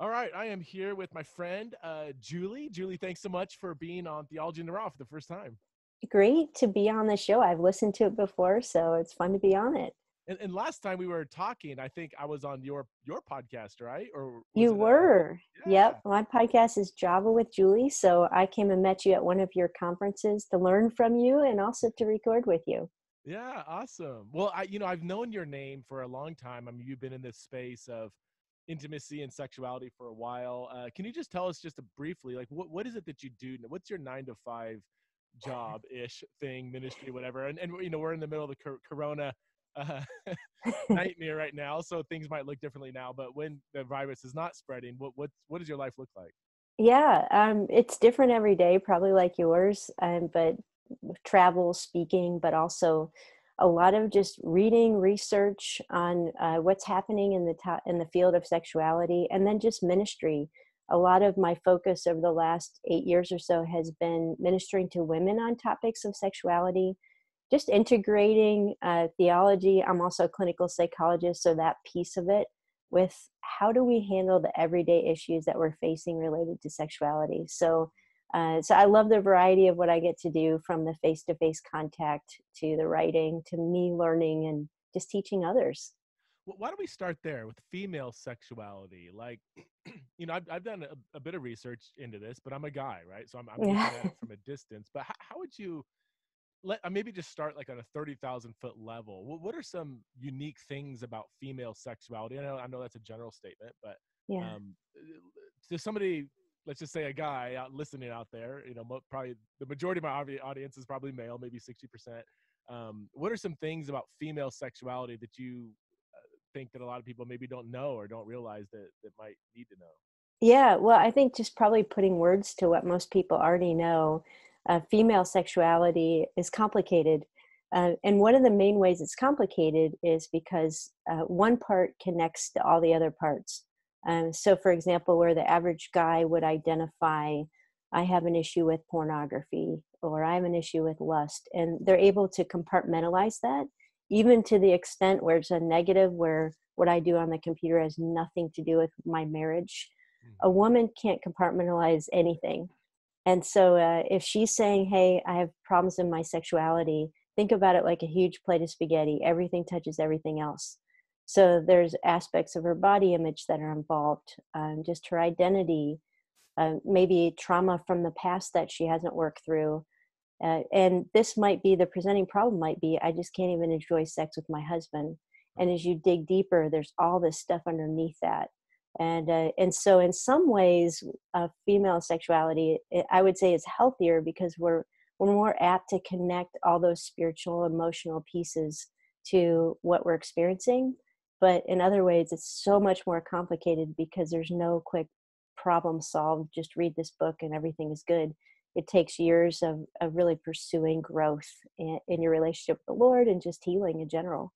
All right, I am here with my friend uh, Juli. Juli, thanks so much for being on Theology in the Raw for the first time. Great to be on the show. I've listened to it before, so it's fun to be on it. And, and last time we were talking, I think I was on your your podcast, right? Or you were. Yeah. Yep. My podcast is Java with Juli. So I came and met you at one of your conferences to learn from you and also to record with you. Yeah, awesome. Well, I you know I've known your name for a long time. I mean, you've been in this space of intimacy and sexuality for a while. Uh, can you just tell us just briefly, like what what is it that you do? What's your nine to five job ish thing, ministry, whatever? And and you know we're in the middle of the Corona uh, nightmare right now, so things might look differently now. But when the virus is not spreading, what what what does your life look like? Yeah, um, it's different every day, probably like yours. Um, but travel, speaking, but also a lot of just reading research on uh, what's happening in the in the field of sexuality, and then just ministry. A lot of my focus over the last eight years or so has been ministering to women on topics of sexuality, just integrating uh, theology. I'm also a clinical psychologist, so that piece of it with how do we handle the everyday issues that we're facing related to sexuality. So uh, so I love the variety of what I get to do from the face to face contact to the writing to me learning and just teaching others. Well, why don't we start there with female sexuality? Like, you know, I've, I've done a, a, bit of research into this, but I'm a guy, right? So I'm, I'm looking at it from a distance. But how, how would you let uh, maybe just start like on a 30,000 foot level? What, what are some unique things about female sexuality? I know, I know that's a general statement, but yeah. um, to somebody let's just say a guy out listening out there, you know, probably the majority of my audience is probably male, maybe 60%. Um, what are some things about female sexuality that you uh, think that a lot of people maybe don't know or don't realize that, that might need to know? Yeah, well, I think just probably putting words to what most people already know. Uh, female sexuality is complicated. Uh, and one of the main ways it's complicated is because uh, one part connects to all the other parts. Um, so, for example, where the average guy would identify, I have an issue with pornography or I have an issue with lust, and they're able to compartmentalize that, even to the extent where it's a negative, where what I do on the computer has nothing to do with my marriage. A mm-hmm. woman can't compartmentalize anything. And so, uh, if she's saying, Hey, I have problems in my sexuality, think about it like a huge plate of spaghetti. Everything touches everything else so there's aspects of her body image that are involved um, just her identity uh, maybe trauma from the past that she hasn't worked through uh, and this might be the presenting problem might be i just can't even enjoy sex with my husband and as you dig deeper there's all this stuff underneath that and uh, and so in some ways uh, female sexuality i would say is healthier because we're we're more apt to connect all those spiritual emotional pieces to what we're experiencing but in other ways it's so much more complicated because there's no quick problem solved just read this book and everything is good it takes years of, of really pursuing growth in, in your relationship with the lord and just healing in general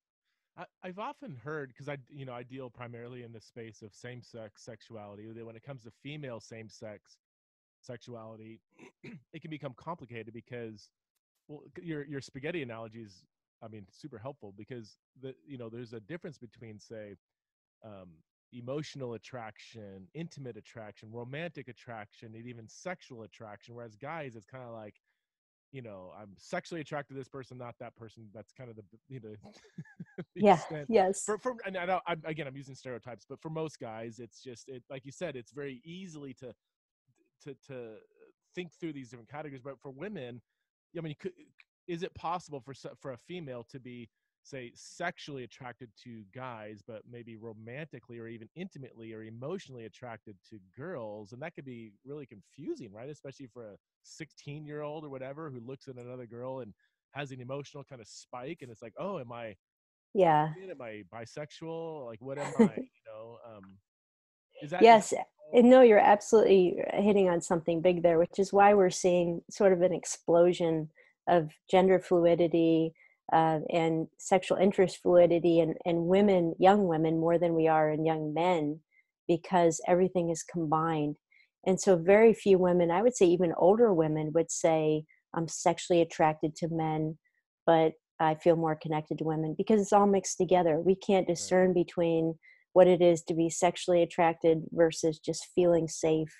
I've often heard because I, you know, I deal primarily in the space of same-sex sexuality. That when it comes to female same-sex sexuality, it can become complicated because, well, your your spaghetti analogy is I mean, super helpful because the you know there's a difference between say um, emotional attraction, intimate attraction, romantic attraction, and even sexual attraction. Whereas guys, it's kind of like you know i'm sexually attracted to this person not that person that's kind of the you know yeah extent. yes for, for and i know I'm, again i'm using stereotypes but for most guys it's just it like you said it's very easily to to to think through these different categories but for women i mean could, is it possible for for a female to be say sexually attracted to guys but maybe romantically or even intimately or emotionally attracted to girls? And that could be really confusing right? Especially for a 16 year old or whatever who looks at another girl and has an emotional kind of spike and it's like oh am i yeah. am i bisexual? Like what am i? You know um is that yes no you're absolutely hitting on something big there which is why we're seeing sort of an explosion of gender fluidity uh, and sexual interest fluidity and, and women, young women, more than we are in young men, because everything is combined. And so, very few women, I would say even older women, would say, I'm sexually attracted to men, but I feel more connected to women because it's all mixed together. We can't discern between what it is to be sexually attracted versus just feeling safe,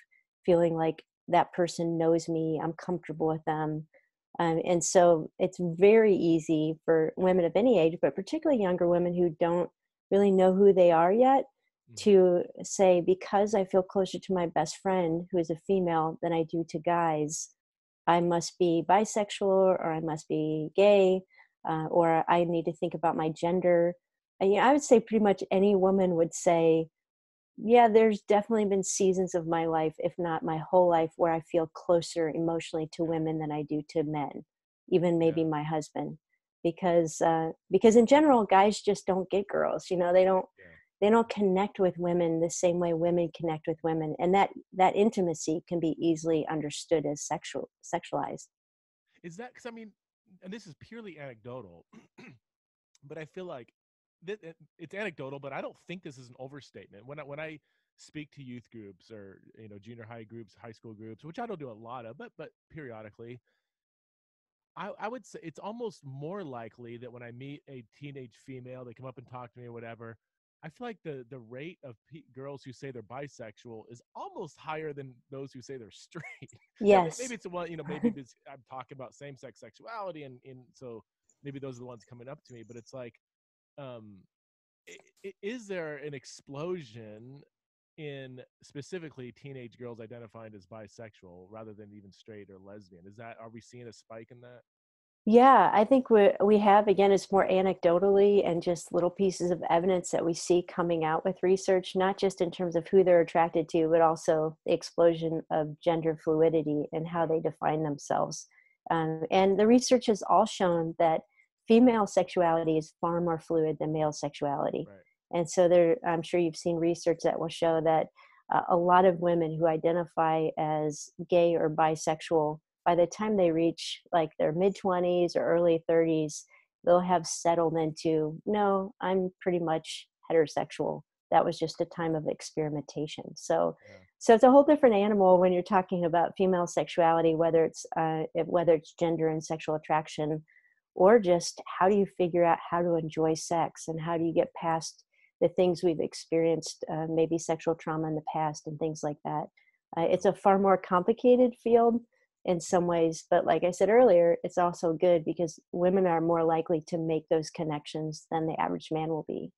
feeling like that person knows me, I'm comfortable with them. Um, and so it's very easy for women of any age, but particularly younger women who don't really know who they are yet, mm-hmm. to say, because I feel closer to my best friend who is a female than I do to guys, I must be bisexual or I must be gay uh, or I need to think about my gender. And, you know, I would say pretty much any woman would say, yeah, there's definitely been seasons of my life, if not my whole life, where I feel closer emotionally to women than I do to men, even maybe yeah. my husband, because uh, because in general, guys just don't get girls. You know, they don't yeah. they don't connect with women the same way women connect with women, and that that intimacy can be easily understood as sexual sexualized. Is that because I mean, and this is purely anecdotal, but I feel like Eh, it's anecdotal, but I don't think this is an overstatement. When I, when I speak to youth groups or you know junior high groups, high school groups, which I don't do a lot of, but but periodically, I, I would say it's almost more likely that when I meet a teenage female, they come up and talk to me or whatever. I feel like the the rate of girls who say they're bisexual is almost higher than those who say they're straight. Yes. maybe it's one, you know, maybe it's, I'm talking about same sex sexuality, and and so maybe those are the ones coming up to me. But it's like um, is there an explosion in specifically teenage girls identifying as bisexual rather than even straight or lesbian? Is that are we seeing a spike in that? Yeah, I think we we have again. It's more anecdotally and just little pieces of evidence that we see coming out with research, not just in terms of who they're attracted to, but also the explosion of gender fluidity and how they define themselves. Um, and the research has all shown that female sexuality is far more fluid than male sexuality. Right. And so there, I'm sure you've seen research that will show that uh, a lot of women who identify as gay or bisexual, by the time they reach like their mid 20s or early 30s, they'll have settled into, no, I'm pretty much heterosexual. That was just a time of experimentation. So, yeah. so it's a whole different animal when you're talking about female sexuality, whether it's uh, whether it's gender and sexual attraction or just how do you figure out how to enjoy sex and how do you get past the things we've experienced, uh, maybe sexual trauma in the past and things like that. Uh, it's a far more complicated field in some ways, but like I said earlier, it's also good because women are more likely to make those connections than the average man will be.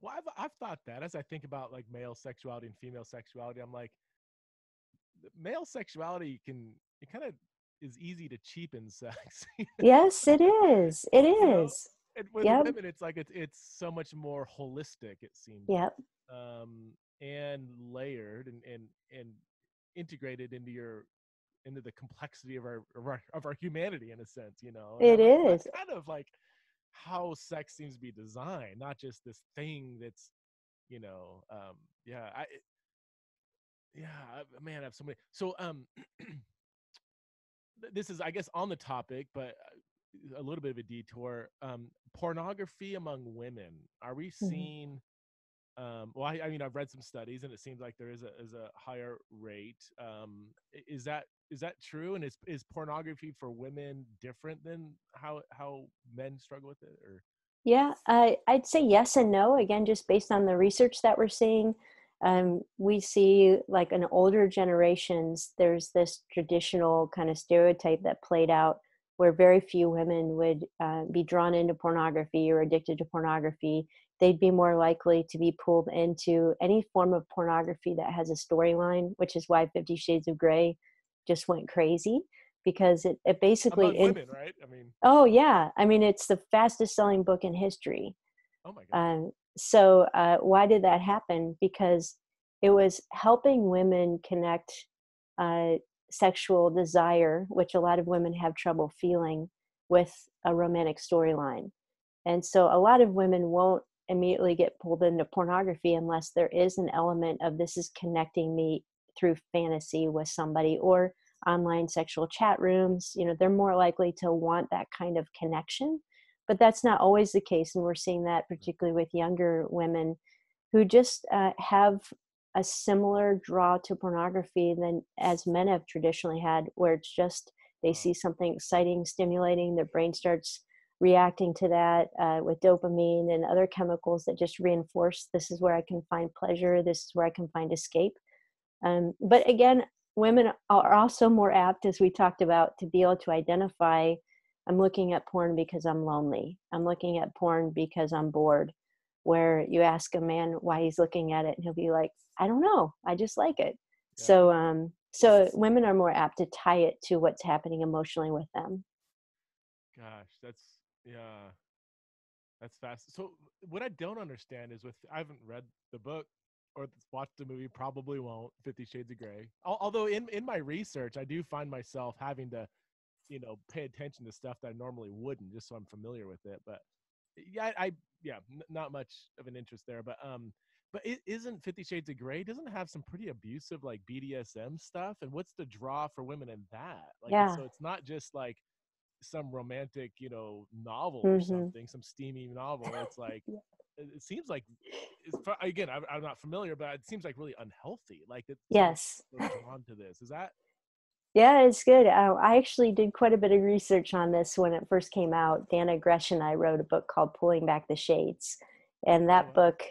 Well, I've, I've thought that as I think about like male sexuality and female sexuality, I'm like, male sexuality can, it kind of is easy to cheapen sex. yes, it is. It is. Know? And with yep. women, it's like it's it's so much more holistic. It seems. Yep. Um, and layered and and and integrated into your into the complexity of our of our, of our humanity in a sense. You know. And it I'm, is kind of like how sex seems to be designed, not just this thing that's, you know, um, yeah, I, yeah, man, I have so many. So, um, this is, I guess, on the topic, but uh, a little bit of a detour. Um, pornography among women. Are we mm-hmm. seeing? Um, well, I, I, mean, I've read some studies, and it seems like there is a is a higher rate. Um, is that is that true? And is is pornography for women different than how how men struggle with it? Or yeah, I I'd say yes and no. Again, just based on the research that we're seeing um, we see like in older generations there's this traditional kind of stereotype that played out where very few women would uh, be drawn into pornography or addicted to pornography. They'd be more likely to be pulled into any form of pornography that has a storyline which is why 50 shades of grey just went crazy because it, it basically Among women, right? I mean oh yeah. I mean it's the fastest selling book in history. Oh my god um, so uh, why did that happen? Because it was helping women connect uh, sexual desire which a lot of women have trouble feeling with a romantic storyline. And so a lot of women won't immediately get pulled into pornography unless there is an element of this is connecting me through fantasy with somebody or online sexual chat rooms. You know they're more likely to want that kind of connection but that's not always the case and we're seeing that particularly with younger women who just uh, have a similar draw to pornography than as men have traditionally had where it's just they see something exciting stimulating their brain starts reacting to that uh, with dopamine and other chemicals that just reinforce this is where I can find pleasure, this is where I can find escape. Um, but again, women are also more apt, as we talked about, to be able to identify I'm looking at porn because I'm lonely, I'm looking at porn because I'm bored. Where you ask a man why he's looking at it, and he'll be like, I don't know, I just like it. Yeah. So, um, so women are more apt to tie it to what's happening emotionally with them. Gosh, that's yeah, that's fast. So what I don't understand is with I haven't read the book or watched the movie, probably won't. Fifty Shades of Grey. Although in in my research, I do find myself having to, you know, pay attention to stuff that I normally wouldn't, just so I'm familiar with it. But yeah, I, I yeah, n- not much of an interest there. But um, but it isn't Fifty Shades of Grey doesn't have some pretty abusive like BDSM stuff, and what's the draw for women in that? Like, yeah. so it's not just like some romantic, you know, novel mm-hmm. or something, some steamy novel. It's like it seems like it's, again, I'm, I'm, not familiar, but it seems like really unhealthy. Like it, yes, drawn to this. Is that? Yeah, it's good. Uh, I actually did quite a bit of research on this when it first came out. Dannah Gresh and I wrote a book called "Pulling Back the Shades," and that oh, book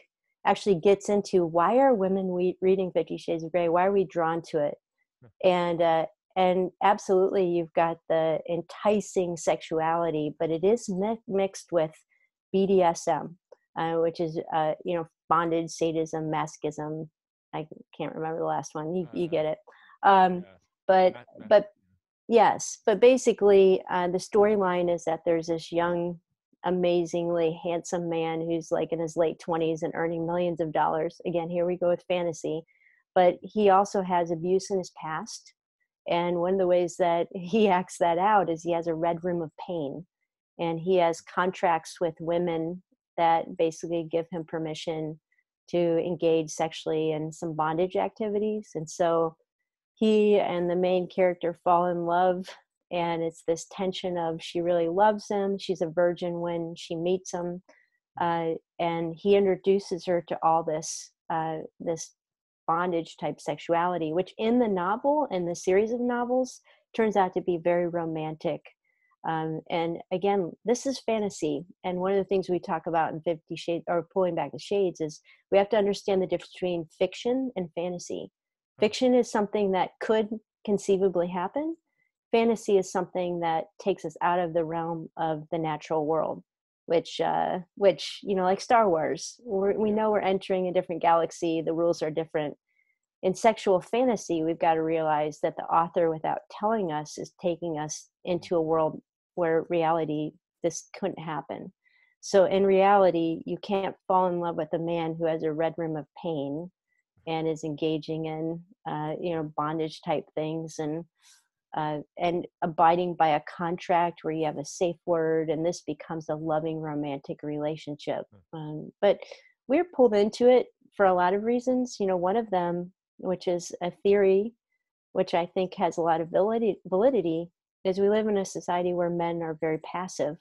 actually gets into why are women we, reading Fifty Shades of Grey? Why are we drawn to it? And uh, and absolutely you've got the enticing sexuality but it is mi- mixed with bdsm uh, which is uh, you know bondage sadism masochism i can't remember the last one you, you get uh, it um, yeah. But but yes but basically uh, the storyline is that there's this young amazingly handsome man who's like in his late 20s and earning millions of dollars again here we go with fantasy but he also has abuse in his past and one of the ways that he acts that out is he has a red room of pain. And he has contracts with women that basically give him permission to engage sexually in some bondage activities. And so he and the main character fall in love. And it's this tension of she really loves him. She's a virgin when she meets him. Uh, and he introduces her to all this uh, this bondage type sexuality, which in the novel and the series of novels turns out to be very romantic. Um, and again, this is fantasy. And one of the things we talk about in Fifty Shades or pulling back the shades is we have to understand the difference between fiction and fantasy. Fiction is something that could conceivably happen. Fantasy is something that takes us out of the realm of the natural world which uh which you know like star wars we're, we know we're entering a different galaxy the rules are different. In sexual fantasy we've got to realize that the author without telling us is taking us into a world where reality this couldn't happen. So in reality you can't fall in love with a man who has a red room of pain and is engaging in uh, you know bondage type things and uh, and abiding by a contract where you have a safe word and this becomes a loving romantic relationship. Hmm. um, but we're pulled into it for a lot of reasons. You know one of them which is a theory which i think has a lot of validity, validity is we live in a society where men are very passive.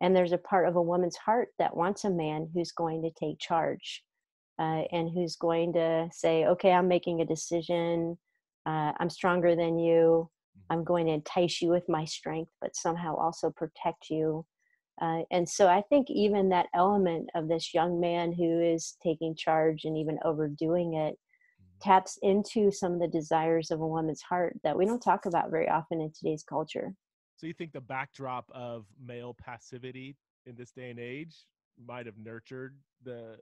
And there's a part of a woman's heart that wants a man who's going to take charge uh, and who's going to say okay i'm making a decision uh, i'm stronger than you I'm going to entice you with my strength, but somehow also protect you. Uh, and so I think even that element of this young man who is taking charge and even overdoing it mm-hmm. taps into some of the desires of a woman's heart that we don't talk about very often in today's culture. So you think the backdrop of male passivity in this day and age might have nurtured the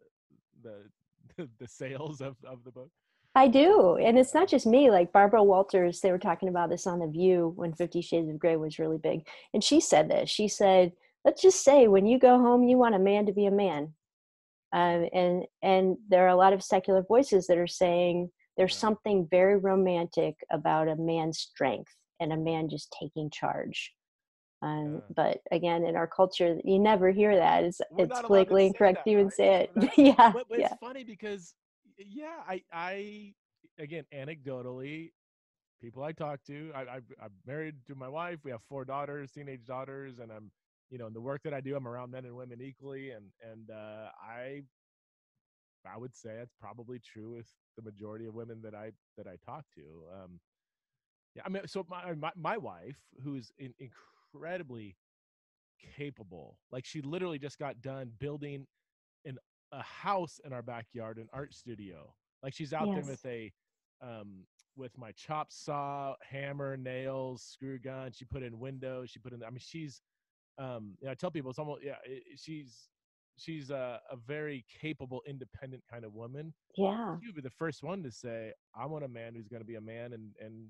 the the sales of, of the book? I do. And it's not just me. Like Barbara Walters, they were talking about this on The View when Fifty Shades of Grey was really big. And she said this. She said, let's just say when you go home, you want a man to be a man. Um, and and there are a lot of secular voices that are saying there's something very romantic about a man's strength and a man just taking charge. Um, yeah. But again, in our culture, you never hear that. It's, it's politically incorrect to even right? say it. yeah, but, but yeah. it's funny because yeah, I, I, again, anecdotally, people I talk to, I, I, I'm married to my wife. We have four daughters, teenage daughters, and I'm, you know, in the work that I do, I'm around men and women equally, and and uh, I, I would say it's probably true with the majority of women that I that I talk to. Um, yeah, I mean, so my my, my wife, who's in, incredibly capable. Like she literally just got done building an a house in our backyard, an art studio. Like she's out Yes. there with a um with my chop saw, hammer, nails, screw gun. She put in windows. She put in. I mean, she's. Um, you know, I tell people it's almost yeah. It, she's she's a, a very capable, independent kind of woman. Yeah. She would be the first one to say, "I want a man who's going to be a man and and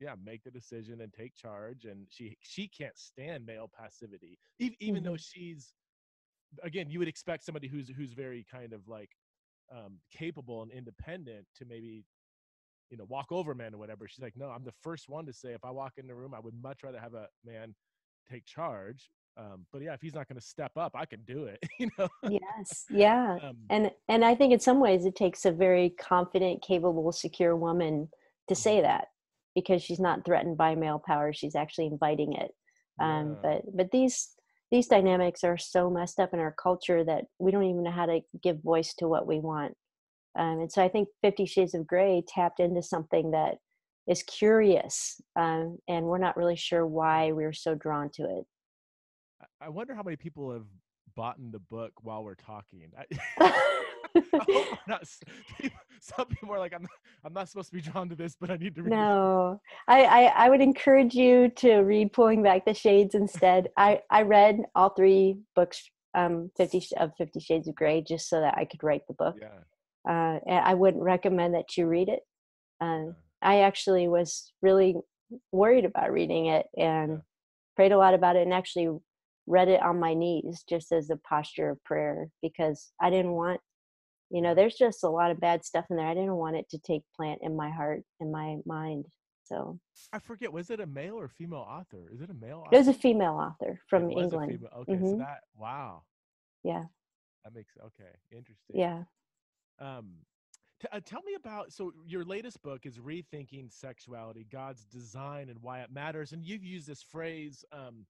yeah, make the decision and take charge." And she she can't stand male passivity, even even though she's again, you would expect somebody who's who's very kind of like um, capable and independent to maybe you know walk over men or whatever. She's like, "No, I'm the first one to say if I walk in the room, I would much rather have a man take charge." Um, but yeah, if he's not going to step up, I can do it. you know. Yes. Yeah. Um, and and i think in some ways it takes a very confident capable secure woman to say Mm-hmm. that because she's not threatened by male power she's actually inviting it um, yeah. but but these these dynamics are so messed up in our culture that we don't even know how to give voice to what we want um, and so i think 50 shades of grey tapped into something that is curious um, and we're not really sure why we're so drawn to it I- I wonder how many people have bought in the book while we're talking. I, I hope we're not, some people are like, I'm not, I'm not supposed to be drawn to this, but I need to read. No, I, I, I would encourage you to read Pulling Back the Shades instead. I, I read all three books, um, Fifty of Fifty Shades of Grey, just so that I could write the book. Yeah. Uh, and I wouldn't recommend that you read it. Uh, Yeah. I actually was really worried about reading it and Yeah. prayed a lot about it, and actually read it on my knees just as a posture of prayer because I didn't want you know there's just a lot of bad stuff in there i didn't want it to take plant in my heart and my mind so I forget, was it a male or female author? Is it a male it was a female author from It was a england female- Okay, so Mhm. that, wow. yeah That makes, okay, interesting. yeah Um, t- uh, tell me about so your latest book is rethinking sexuality, God's design and why it matters, and you've used this phrase, um,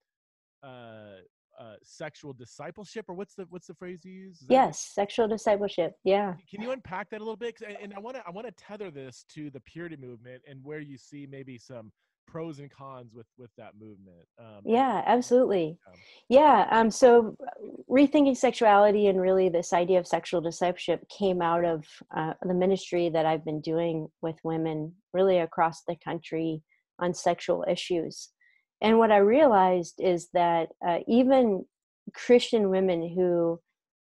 uh, uh, sexual discipleship, or what's the what's the phrase you use? Is that it? yes sexual discipleship yeah Can you unpack that a little bit? And, and I want to I want to tether this to the purity movement and where you see maybe some pros and cons with with that movement. Um, yeah absolutely Um, yeah um so rethinking sexuality and really this idea of sexual discipleship came out of uh, the ministry that i've been doing with women really across the country on sexual issues and what i realized is that uh, even christian women who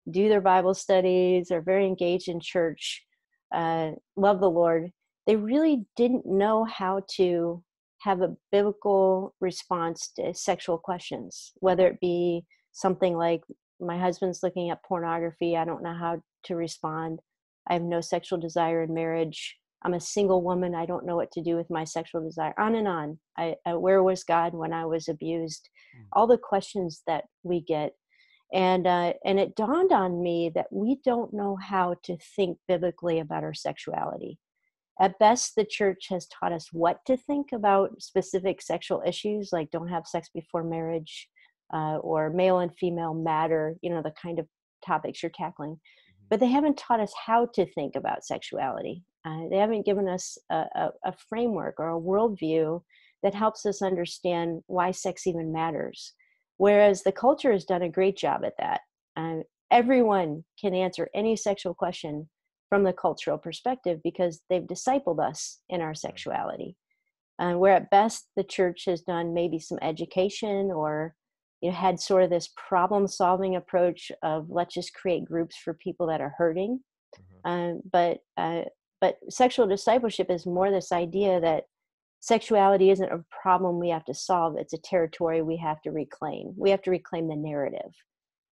do their bible studies are very engaged in church uh, love the lord they really didn't know how to have a biblical response to sexual questions, whether it be something like, my husband's looking at pornography, I don't know how to respond. I have no sexual desire in marriage. I'm a single woman, I don't know what to do with my sexual desire. On and on. I, I, where was God when I was abused? Mm. All the questions that we get. And, uh, and it dawned on me that we don't know how to think biblically about our sexuality at best the church has taught us what to think about specific sexual issues like don't have sex before marriage uh, or male and female matter you know the kind of topics you're tackling but they haven't taught us how to think about sexuality uh, they haven't given us a, a, a framework or a worldview that helps us understand why sex even matters whereas the culture has done a great job at that uh, everyone can answer any sexual question from the cultural perspective because they've discipled us in our sexuality. Uh, where at best the church has done maybe some education or you know, had sort of this problem solving approach of let's just create groups for people that are hurting. Mhm. Um, but uh, but sexual discipleship is more this idea that sexuality isn't a problem we have to solve; it's a territory we have to reclaim. We have to reclaim the narrative,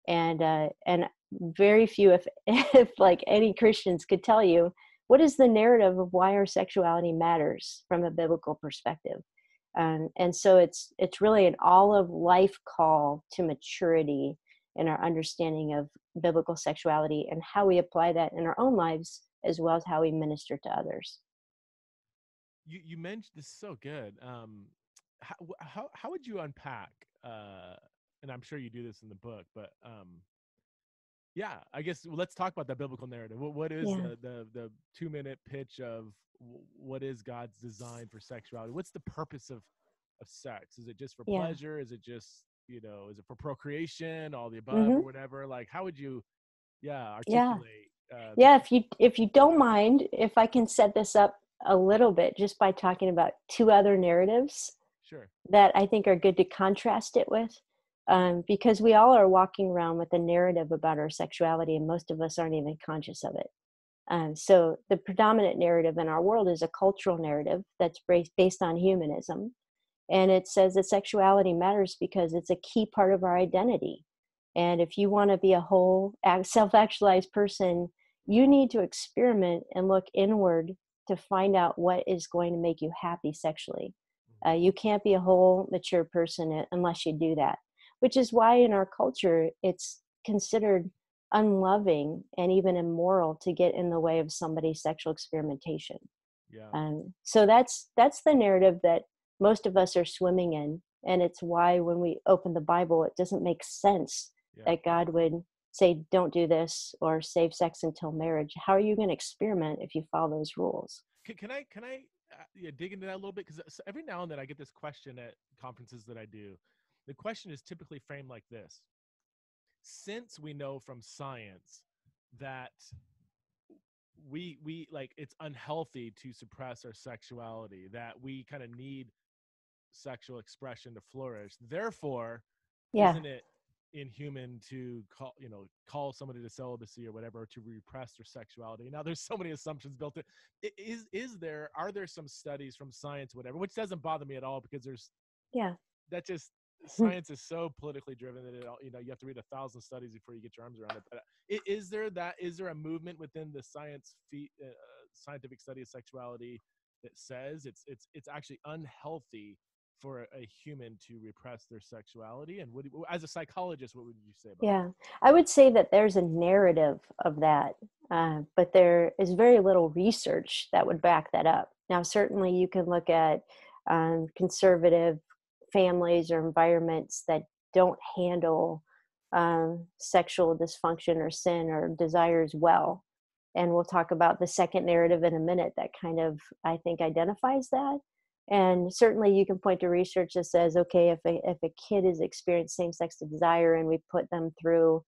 and uh, and very few, if if like any Christians, could tell you what is the narrative of why our sexuality matters from a biblical perspective. Um, and so it's it's really an all of life call to maturity in our understanding of biblical sexuality and how we apply that in our own lives as well as how we minister to others. you you mentioned this is so good. Um, how how how would you unpack? Uh, and I'm sure you do this in the book, but um, yeah, I guess well, let's talk about the biblical narrative. What what is Yeah. the, the the two minute pitch of what is God's design for sexuality? What's the purpose of of sex? Is it just for Yeah. pleasure? Is it just you know is it for procreation all the above Mhm. or whatever like how would you yeah Yeah. Uh, yeah if you if you don't mind if i can set this up a little bit just by talking about two other narratives sure. that i think are good to contrast it with um, because we all are walking around with a narrative about our sexuality and most of us aren't even conscious of it. Um, so the predominant narrative in our world is a cultural narrative that's based on humanism. And it says that sexuality matters because it's a key part of our identity and if you want to be a whole self-actualized person you need to experiment and look inward to find out what is going to make you happy sexually. Uh, you can't be a whole mature person unless you do that which is why in our culture it's considered unloving and even immoral to get in the way of somebody's sexual experimentation. Yeah. Um, so that's that's the narrative that most of us are swimming in and it's why when we open the bible it doesn't make sense yeah. that god would say don't do this or save sex until marriage. How are you going to experiment if you follow those rules? Can, can i can i uh, yeah, dig into that a little bit? Because every now and then i get this question at conferences that i do. The question is typically framed like this. Since we know from science that we we like it's unhealthy to suppress our sexuality that we kind of need sexual expression to flourish therefore yeah. isn't it inhuman to call you know call somebody to celibacy or whatever to repress their sexuality. Now there's so many assumptions built in. Is is there are there some studies from science whatever which doesn't bother me at all because there's yeah. that just science is so politically driven that it all you know you have to read a thousand studies before you get your arms around it but uh, is there that is there a movement within the science fe- uh, scientific study of sexuality that says it's it's it's actually unhealthy for a, human to repress their sexuality and what do as a psychologist what would you say about that? Yeah, I would say that there's a narrative of that, uh, but there is very little research that would back that up. Now, certainly you can look at um, conservative families or environments that don't handle um, sexual dysfunction or sin or desires well. And we'll talk about the second narrative in a minute that kind of, I think, identifies that. And certainly you can point to research that says, okay, if a, if a kid has experienced same sex desire and we put them through,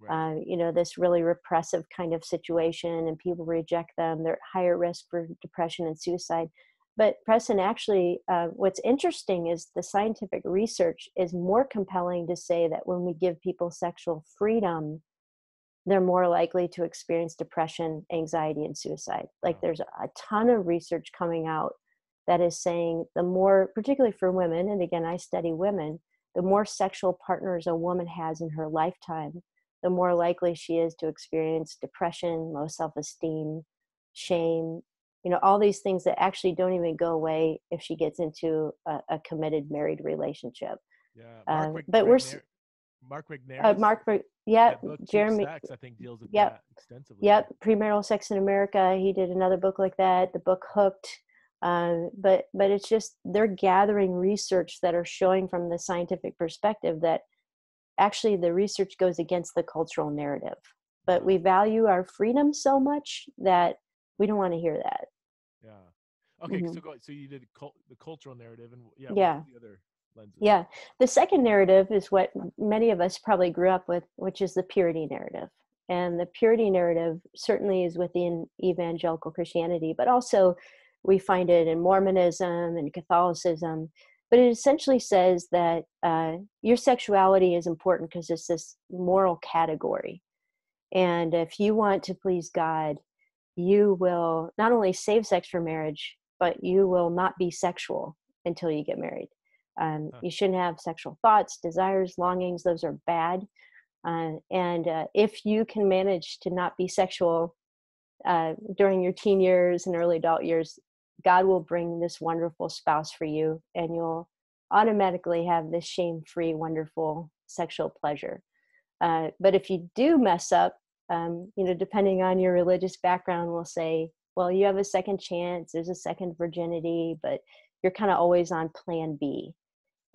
Right. uh, you know, this really repressive kind of situation and people reject them, they're at higher risk for depression and suicide. But Preston, actually, uh, what's interesting is the scientific research is more compelling to say that when we give people sexual freedom, they're more likely to experience depression, anxiety, and suicide. Like there's a ton of research coming out that is saying the more, particularly for women, and again, I study women, the more sexual partners a woman has in her lifetime, the more likely she is to experience depression, low self esteem, shame, you know, all these things that actually don't even go away if she gets into a, a committed married relationship. Yeah, Mark. Wig- but we're Mark Wigner. Uh, Mark, yeah, that book, Cheap Jeremy, Sex, I think deals with yep, that extensively. Yep, premarital sex in America. He did another book like that. The book Hooked. Uh, but but it's just they're gathering research that are showing from the scientific perspective that actually the research goes against the cultural narrative. But we value our freedom so much that we don't want to hear that. Yeah. Okay, Mhm. so go, so you did cul- the cultural narrative, and yeah, Yeah. The other lenses? Yeah. The second narrative is what many of us probably grew up with, which is the purity narrative. And the purity narrative certainly is within evangelical Christianity, but also we find it in Mormonism and Catholicism. But it essentially says that uh, your sexuality is important because it's this moral category. And if you want to please God, you will not only save sex for marriage, but you will not be sexual until you get married. Um. You shouldn't have sexual thoughts, desires, longings. Those are bad. Uh, and uh, if you can manage to not be sexual uh, during your teen years and early adult years, God will bring this wonderful spouse for you, and you'll automatically have this shame free, wonderful sexual pleasure. Uh, but if you do mess up, um, you know, depending on your religious background, we'll say, well, you have a second chance, there's a second virginity, but you're kind of always on plan B.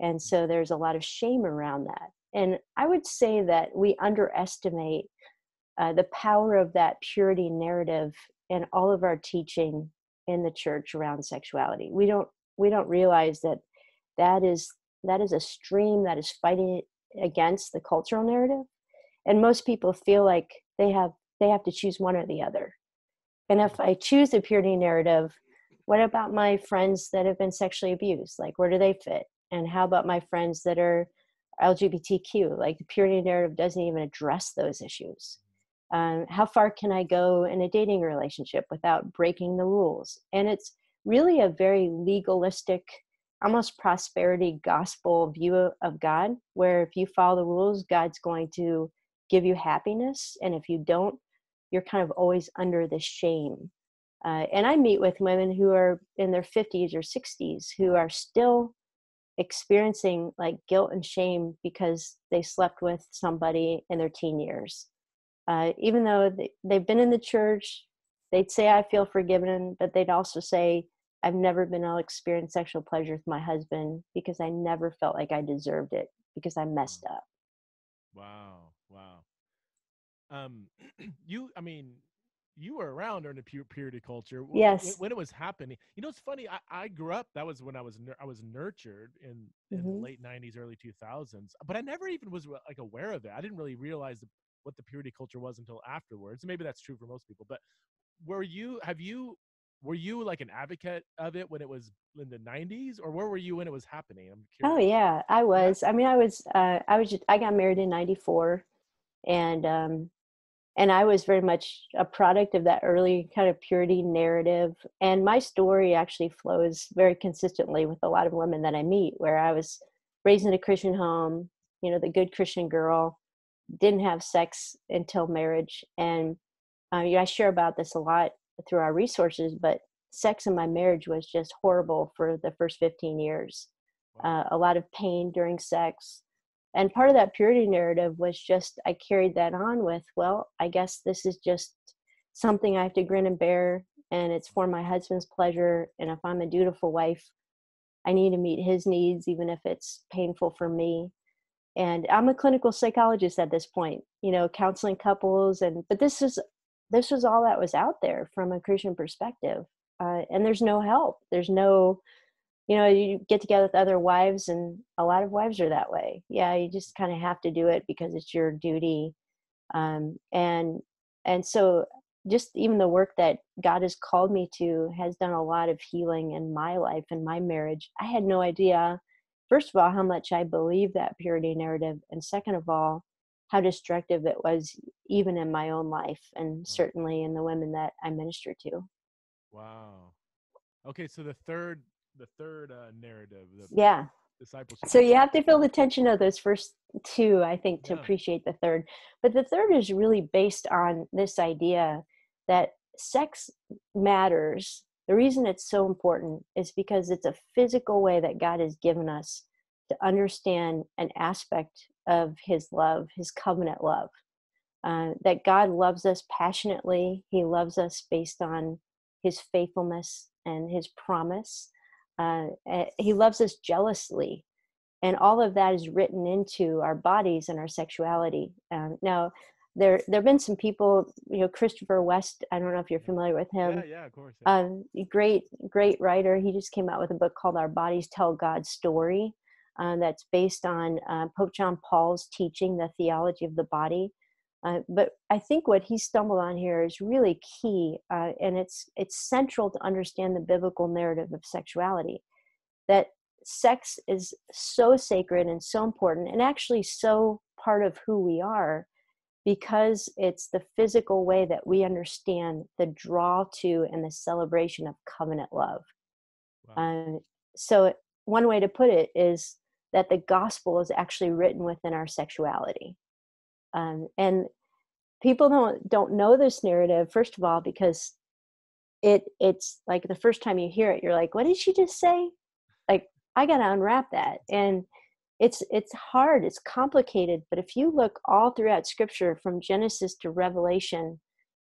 And so there's a lot of shame around that. And I would say that we underestimate uh, the power of that purity narrative in all of our teaching in the church around sexuality. We don't we don't realize that that is that is a stream that is fighting against the cultural narrative. And most people feel like they have they have to choose one or the other. And if i choose the purity narrative what about my friends that have been sexually abused? Like where do they fit? And how about my friends that are lgbtq like the purity narrative doesn't even address those issues um, how far can i go in a dating relationship without breaking the rules? And it's really a very legalistic almost prosperity gospel view of god where if you follow the rules god's going to give you happiness. And if you don't you're kind of always under the shame. Uh, and i meet with women who are in their 50s or 60s who are still experiencing like guilt and shame because they slept with somebody in their teen years uh, even though they, they've been in the church they'd say i feel forgiven but they'd also say i've never been able to experience sexual pleasure with my husband because i never felt like i deserved it because i messed up. Wow. Wow. Um you i mean you were around during the pure purity culture. Yes when, when, it was happening you know it's funny i, I grew up that was when i was i was nurtured in in mm-hmm. the late 90s early 2000s but i never even was like aware of it. I didn't really realize what the purity culture was until afterwards maybe that's true for most people but were you have you were you like an advocate of it when it was in the 90s or where were you when it was happening i'm curious. oh yeah i was i mean i was uh, i was just, i got married in 94 and um and I was very much a product of that early kind of purity narrative. And my story actually flows very consistently with a lot of women that I meet, where I was raised in a Christian home, you know, the good Christian girl, didn't have sex until marriage. And uh, yeah, I share about this a lot through our resources, but sex in my marriage was just horrible for the first 15 years. Uh, a lot of pain during sex, and part of that purity narrative was just i carried that on with well i guess this is just something i have to grin and bear and it's for my husband's pleasure and if i'm a dutiful wife i need to meet his needs even if it's painful for me and i'm a clinical psychologist at this point you know counseling couples and but this is this was all that was out there from a christian perspective uh, and there's no help. There's no you know you get together with other wives and a lot of wives are that way. Yeah you just kind of have to do it because it's your duty um, and and so just even the work that god has called me to has done a lot of healing in my life and my marriage. I had no idea first of all how much i believe that purity narrative and second of all how destructive it was even in my own life and certainly in the women that i minister to wow okay so the third the third uh, narrative. The, yeah. Discipleship. So you have to feel the tension of those first two, I think, to yeah. appreciate the third. But the third is really based on this idea that sex matters. The reason it's so important is because it's a physical way that God has given us to understand an aspect of His love, His covenant love. Uh, that God loves us passionately. He loves us based on His faithfulness and His promise uh, he loves us jealously and all of that is written into our bodies and our sexuality um, now there there have been some people you know christopher west i don't know if you're familiar with him yeah yeah of course yeah. Um, great great writer he just came out with a book called our bodies tell god's story uh, that's based on uh, pope john paul's teaching the theology of the body uh, but I think what he stumbled on here is really key, uh, and it's it's central to understand the biblical narrative of sexuality. That sex is so sacred and so important, and actually so part of who we are, because it's the physical way that we understand the draw to and the celebration of covenant love. Wow. Uh, so one way to put it is that the gospel is actually written within our sexuality um, and people don't don't know this narrative first of all because it it's like the first time you hear it you're like what did she just say like i got to unwrap that and it's it's hard it's complicated but if you look all throughout scripture from genesis to revelation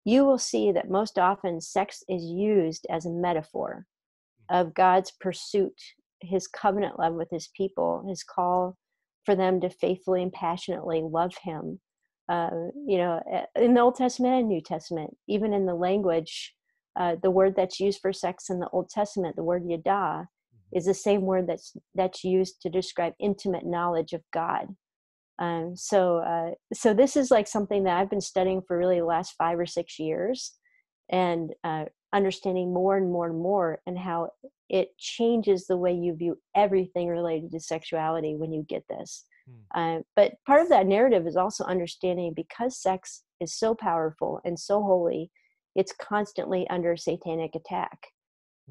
you will see that most often sex is used as a metaphor of god's pursuit his covenant love with his people his call for them to faithfully and passionately love him. Uh, you know, eh, in the Old Testament and New Testament, even in the language, uh, the word that's used for sex in the Old Testament, the word yada, is the same word that's that's used to describe intimate knowledge of God. Um, so uh, so this is like something that I've been studying for really the last five or six years, and uh, understanding more and more and more, and how it changes the way you view everything related to sexuality when you get this. Hmm. Uh, but part of that narrative is also understanding because sex is so powerful and so holy, it's constantly under satanic attack.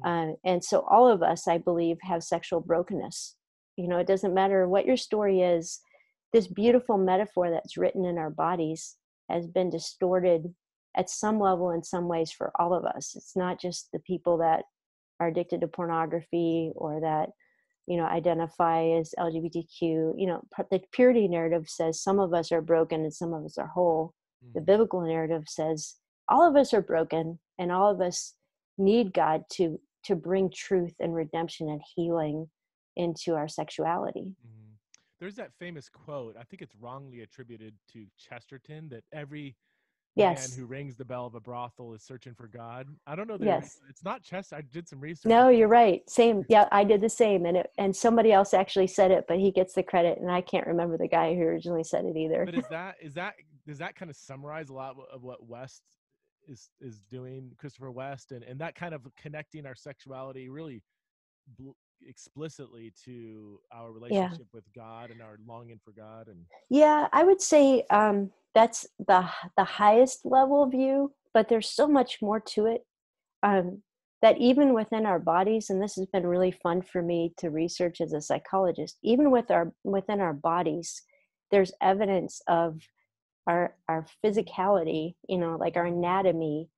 Hmm. Uh, and so all of us, I believe, have sexual brokenness. You know, it doesn't matter what your story is, this beautiful metaphor that's written in our bodies has been distorted at some level in some ways for all of us. It's not just the people that are addicted to pornography or that you know identify as lgbtq you know the purity narrative says some of us are broken and some of us are whole mm-hmm. the biblical narrative says all of us are broken and all of us need god to to bring truth and redemption and healing into our sexuality mm-hmm. there's that famous quote i think it's wrongly attributed to chesterton that every yes. man who rings the bell of a brothel is searching for God. I don't know. That yes. It's not Chester. I did some research. No, you're right. Same. Yeah, I did the same. And it, and somebody else actually said it, but he gets the credit. And I can't remember the guy who originally said it either. But is that, is that, does that kind of summarize a lot of what West is, is doing, Christopher West, and, and that kind of connecting our sexuality really explicitly to our relationship yeah. with God and our longing for God and yeah I would say um that's the the highest level view but there's so much more to it um that even within our bodies and this has been really fun for me to research as a psychologist even with our within our bodies there's evidence of our our physicality you know like our anatomy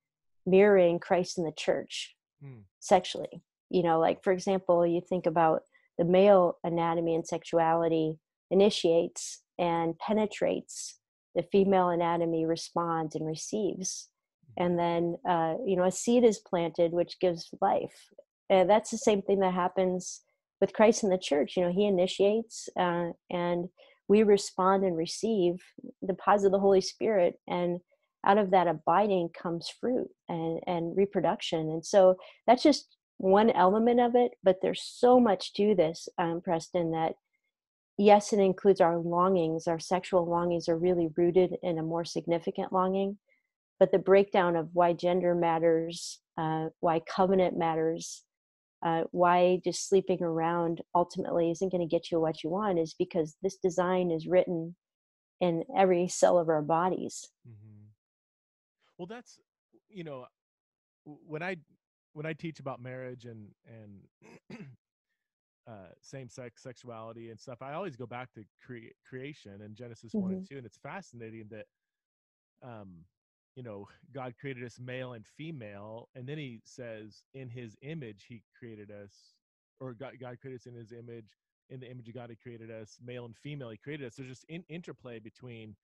mirroring Christ in the church mm. sexually you know like for example you think about the male anatomy and sexuality initiates and penetrates the female anatomy responds and receives mm-hmm. and then uh, you know a seed is planted which gives life and that's the same thing that happens with christ in the church you know he initiates uh, and we respond and receive the deposit of the holy spirit and out of that abiding comes fruit and, and reproduction and so that's just one element of it, but there's so much to this, um, Preston, that yes, it includes our longings. Our sexual longings are really rooted in a more significant longing. But the breakdown of why gender matters, uh, why covenant matters, uh, why just sleeping around ultimately isn't going to get you what you want is because this design is written in every cell of our bodies. Mm-hmm. Well, that's, you know, when I when I teach about marriage and and uh, same sex sexuality and stuff, I always go back to cre- creation and Genesis mm-hmm. one and mm-hmm. two, and it's fascinating that um, you know God created us male and female, and then He says, "In His image He created us," or God, God created us in His image. In the image of God, He created us, male and female. He created us. There's just in, interplay between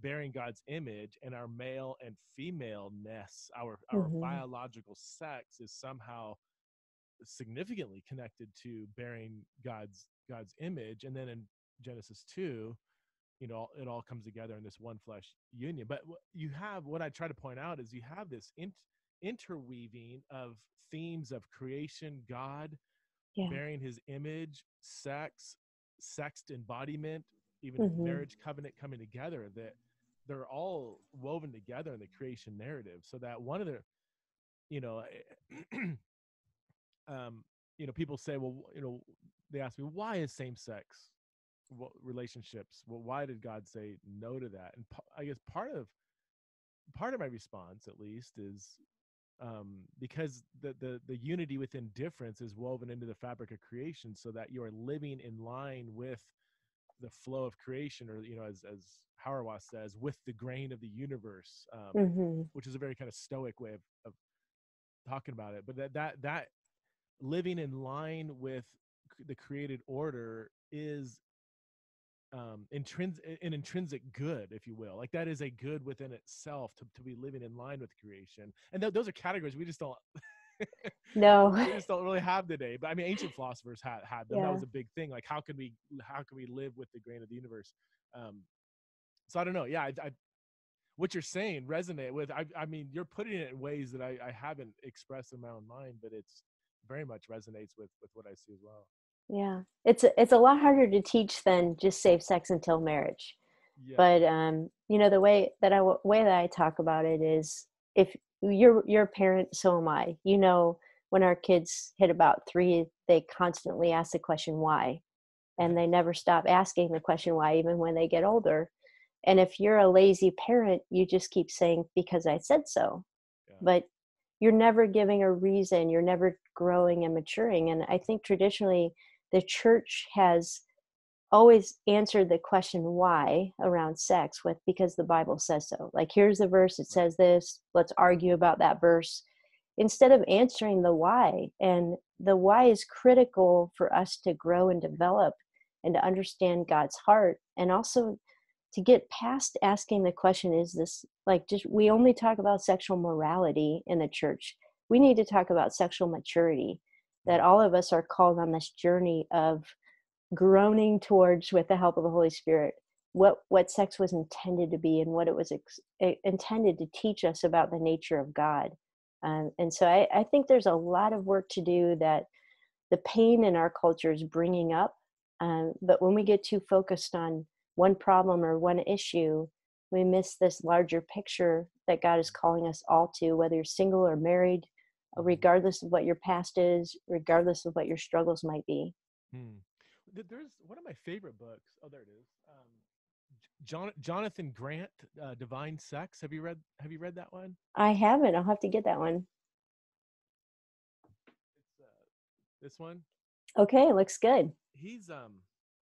bearing God's image and our male and femaleness, our our mm-hmm. biological sex is somehow significantly connected to bearing God's God's image. And then in Genesis 2, you know, it all comes together in this one flesh union. But you have what I try to point out is you have this in, interweaving of themes of creation, God yeah. bearing his image, sex, sexed embodiment, even mm-hmm. marriage covenant coming together that they're all woven together in the creation narrative so that one of the you know um you know people say well you know they ask me why is same sex relationships well why did god say no to that and i guess part of part of my response at least is um, because the, the the unity within difference is woven into the fabric of creation so that you are living in line with the flow of creation or you know as as Hauerwas says with the grain of the universe um, mm-hmm. which is a very kind of stoic way of, of talking about it but that that that living in line with the created order is um intrinsic an intrinsic good if you will like that is a good within itself to, to be living in line with creation and th- those are categories we just don't no we just don't really have today but i mean ancient philosophers had had them yeah. that was a big thing like how can we how can we live with the grain of the universe um so i don't know yeah I, I what you're saying resonate with I, I mean you're putting it in ways that I, I haven't expressed in my own mind but it's very much resonates with with what I see as well. Yeah, it's a, it's a lot harder to teach than just safe sex until marriage. Yeah. But um, you know, the way that I way that I talk about it is, if you're you're a parent, so am I. You know, when our kids hit about three, they constantly ask the question why, and they never stop asking the question why, even when they get older. And if you're a lazy parent, you just keep saying because I said so. Yeah. But you're never giving a reason you're never growing and maturing and i think traditionally the church has always answered the question why around sex with because the bible says so. Like here's the verse it says this let's argue about that verse. Instead of answering the why and the why is critical for us to grow and develop and to understand god's heart and also to get past asking the question is this like just we only talk about sexual morality in the church. We need to talk about sexual maturity that all of us are called on this journey of groaning towards with the help of the holy spirit what what sex was intended to be and what it was ex- intended to teach us about the nature of god. Um, and so I, I think there's a lot of work to do that the pain in our culture is bringing up um, but when we get too focused on one problem or one issue, we miss this larger picture that God is calling us all to, whether you're single or married, regardless of what your past is, regardless of what your struggles might be. Hmm. There's one of my favorite books. Oh, there it is. Um, John, Jonathan Grant, uh, Divine Sex. Have you read? Have you read that one? I haven't. I'll have to get that one. It's uh, this one. Okay, looks good. He's um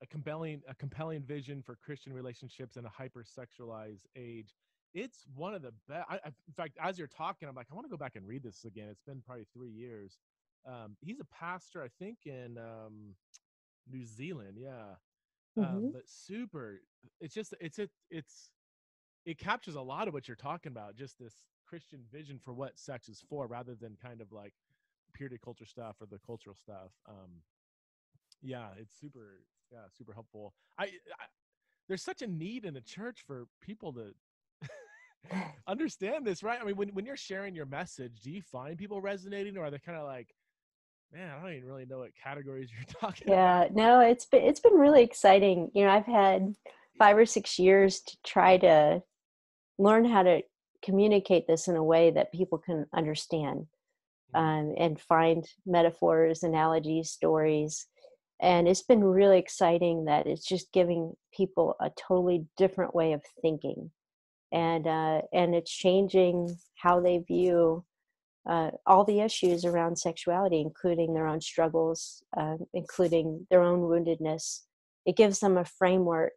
a compelling a compelling vision for Christian relationships in a hypersexualized age. It's one of the best. in fact, as you're talking, I'm like, I want to go back and read this again. It's been probably three years. Um, he's a pastor, I think, in um, New Zealand. Yeah, um, mm-hmm. um, but super. It's just it's it it's it captures a lot of what you're talking about. Just this Christian vision for what sex is for, rather than kind of like purity culture stuff or the cultural stuff. Um, yeah, it's super yeah super helpful I, I there's such a need in the church for people to understand this right i mean when, when you're sharing your message do you find people resonating or are they kind of like man i don't even really know what categories you're talking yeah about. no it's been it's been really exciting you know i've had five or six years to try to learn how to communicate this in a way that people can understand mm-hmm. um, and find metaphors analogies stories and it's been really exciting that it's just giving people a totally different way of thinking and uh, and it's changing how they view uh, all the issues around sexuality including their own struggles uh, including their own woundedness. It gives them a framework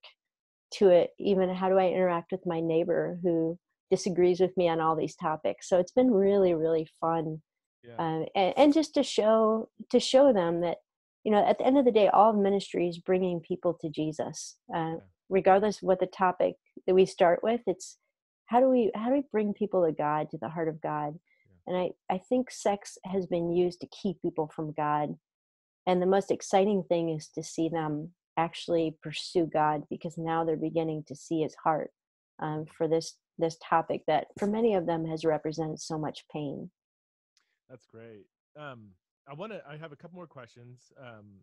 to it even how do i interact with my neighbor who disagrees with me on all these topics? So it's been really really fun yeah. Uh, and, and just to show to show them that you know at the end of the day all ministry is bringing people to jesus uh, regardless of what the topic that we start with. It's how do we how do we bring people to god to the heart of god and i i think sex has been used to keep people from god and the most exciting thing is to see them actually pursue god because now they're beginning to see his heart um, for this this topic that for many of them has represented so much pain that's great um I want to. I have a couple more questions. Um,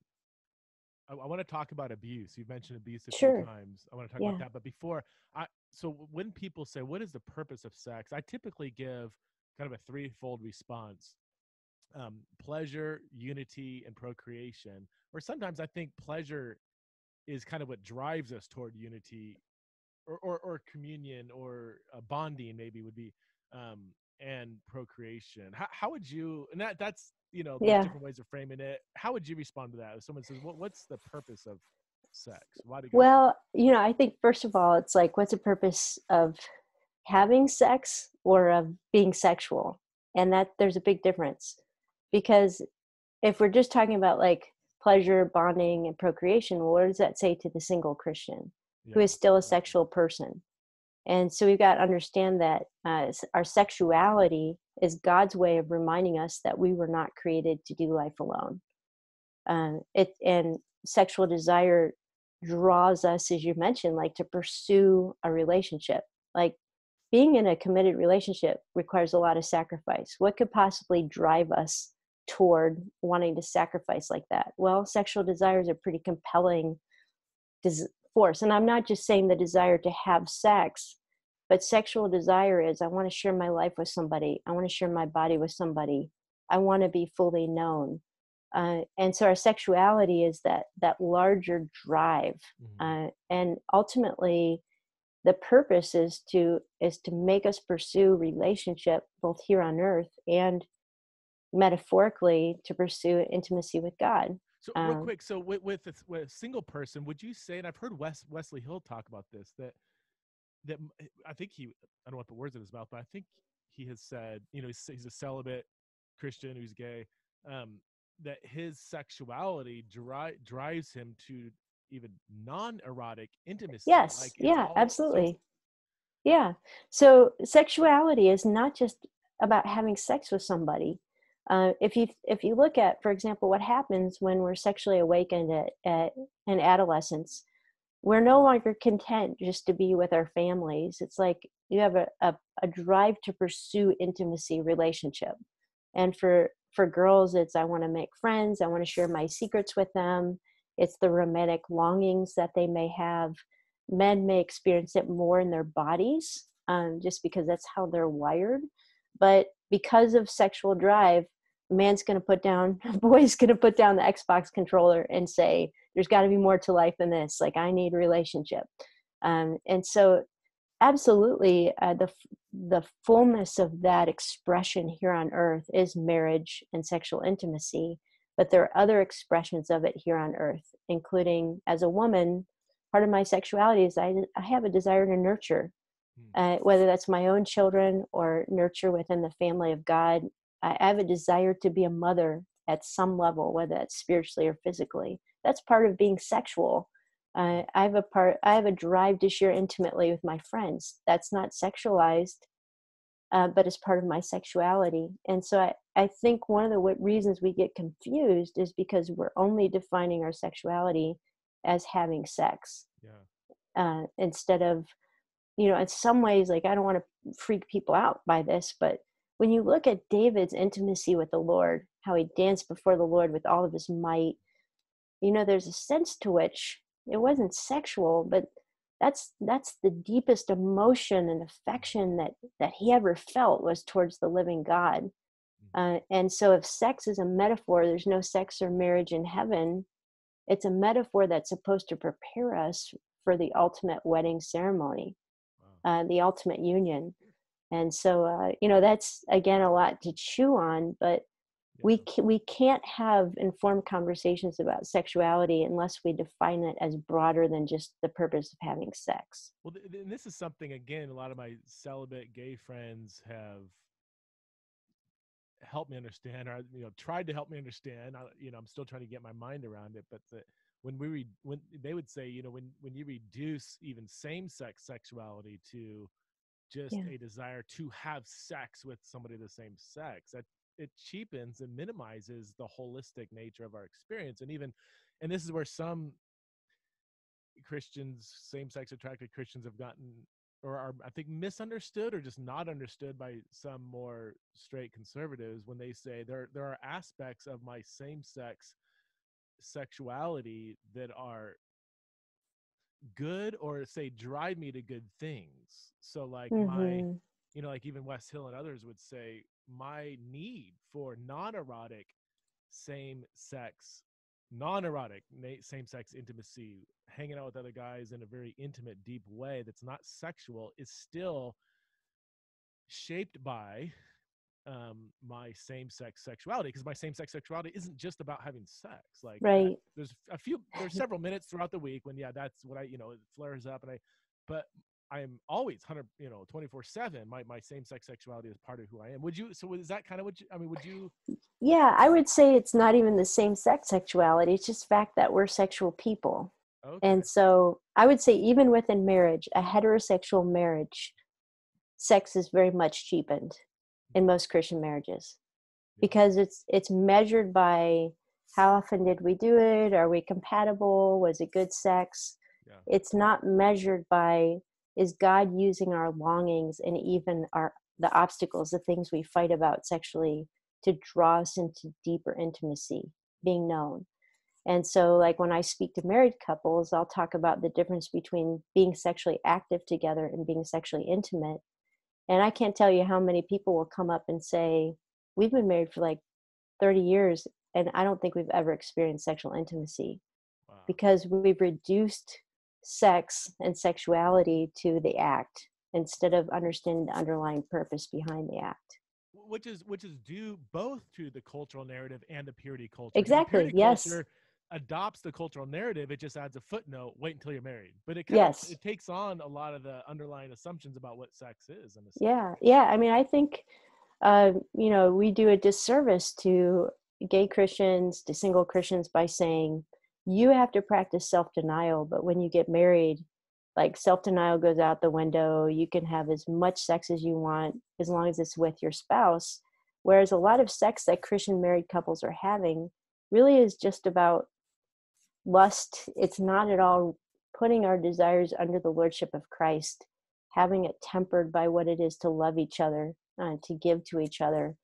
I, I want to talk about abuse. You've mentioned abuse a sure. few times. I want to talk yeah. about that. But before, I so when people say, "What is the purpose of sex?" I typically give kind of a threefold response: um, pleasure, unity, and procreation. Or sometimes I think pleasure is kind of what drives us toward unity, or or, or communion, or uh, bonding. Maybe would be. Um, and procreation. How, how would you? And that that's you know, yeah. different ways of framing it. How would you respond to that? If someone says, what, what's the purpose of sex? Why do you well, you know, I think first of all, it's like, what's the purpose of having sex or of being sexual? And that there's a big difference because if we're just talking about like pleasure, bonding, and procreation, well, what does that say to the single Christian yeah. who is still a sexual person? And so we've got to understand that uh, our sexuality is God's way of reminding us that we were not created to do life alone. Um, it and sexual desire draws us, as you mentioned, like to pursue a relationship. Like being in a committed relationship requires a lot of sacrifice. What could possibly drive us toward wanting to sacrifice like that well sexual desires are pretty compelling des- force and i'm not just saying the desire to have sex but sexual desire is i want to share my life with somebody i want to share my body with somebody i want to be fully known uh, and so our sexuality is that that larger drive mm-hmm. uh, and ultimately the purpose is to is to make us pursue relationship both here on earth and metaphorically to pursue intimacy with god so real um, quick so with with a, with a, single person would you say and i've heard Wes, wesley hill talk about this that that i think he i don't want to put words in his mouth but i think he has said you know he's, he's a celibate christian who's gay um, that his sexuality dri- drives him to even non-erotic intimacy yes like yeah absolutely. So- yeah so sexuality is not just about having sex with somebody. Uh, if you if you look at for example what happens when we're sexually awakened at, at in adolescence we're no longer content just to be with our families. It's like you have a, a, a drive to pursue intimacy relationship. And for for girls it's i want to make friends i want to share my secrets with them. It's the romantic longings that they may have. Men may experience it more in their bodies um, just because that's how they're wired. But because of sexual drive a man's going to put down boy's going to put down the xbox controller and say there's got to be more to life than this. Like i need relationship. Um, and so absolutely uh, the the fullness of that expression here on earth is marriage and sexual intimacy but there are other expressions of it here on earth including as a woman part of my sexuality is i, I have a desire to nurture hmm. uh, whether that's my own children or nurture within the family of god I have a desire to be a mother at some level whether that's spiritually or physically that's part of being sexual uh, I have a part. I have a drive to share intimately with my friends. That's not sexualized, uh, but it's part of my sexuality. And so I, I think one of the w- reasons we get confused is because we're only defining our sexuality as having sex, yeah. uh, instead of, you know, in some ways, like I don't want to freak people out by this, but when you look at David's intimacy with the Lord, how he danced before the Lord with all of his might, you know, there's a sense to which it wasn't sexual but that's that's the deepest emotion and affection that that he ever felt was towards the living god mm. uh, and so if sex is a metaphor there's no sex or marriage in heaven it's a metaphor that's supposed to prepare us for the ultimate wedding ceremony wow. uh, the ultimate union and so uh, you know that's again a lot to chew on but we we can't have informed conversations about sexuality unless we define it as broader than just the purpose of having sex. Well th- and this is something again a lot of my celibate gay friends have helped me understand or you know tried to help me understand. I, you know i'm still trying to get my mind around it but the, when we re, when they would say you know when when you reduce even same sex sexuality to just yeah. a desire to have sex with somebody of the same sex that it cheapens and minimizes the holistic nature of our experience and even and this is where some christians same-sex attracted christians have gotten or are i think misunderstood or just not understood by some more straight conservatives when they say there there are aspects of my same-sex sexuality that are good or say drive me to good things so like mm-hmm. my you know like even wes hill and others would say my need for non-erotic same-sex non-erotic same-sex intimacy hanging out with other guys in a very intimate deep way that's not sexual is still shaped by um my same-sex sexuality because my same-sex sexuality isn't just about having sex like right. there's a few there's several minutes throughout the week when yeah that's what i you know it flares up and i but I am always hundred, you know, twenty four seven. My my same sex sexuality is part of who I am. Would you? So is that kind of what you? I mean, would you? Yeah, I would say it's not even the same sex sexuality. It's just fact that we're sexual people. Okay. And so I would say even within marriage, a heterosexual marriage, sex is very much cheapened in mm-hmm. most Christian marriages because it's it's measured by how often did we do it? Are we compatible? Was it good sex? Yeah. It's not measured by is God using our longings and even our the obstacles, the things we fight about sexually to draw us into deeper intimacy, being known. And so, like when I speak to married couples, I'll talk about the difference between being sexually active together and being sexually intimate. And I can't tell you how many people will come up and say, We've been married for like 30 years, and I don't think we've ever experienced sexual intimacy wow. because we've reduced sex and sexuality to the act instead of understanding the underlying purpose behind the act. Which is which is due both to the cultural narrative and the purity culture exactly purity yes. culture adopts the cultural narrative it just adds a footnote wait until you're married. But it yes of, it takes on a lot of the underlying assumptions about what sex is yeah yeah i mean i think uh, you know we do a disservice to gay christians to single christians by saying you have to practice self-denial but when you get married like self-denial goes out the window you can have as much sex as you want as long as it's with your spouse whereas a lot of sex that christian married couples are having really is just about lust. It's not at all putting our desires under the lordship of christ having it tempered by what it is to love each other uh, to give to each other.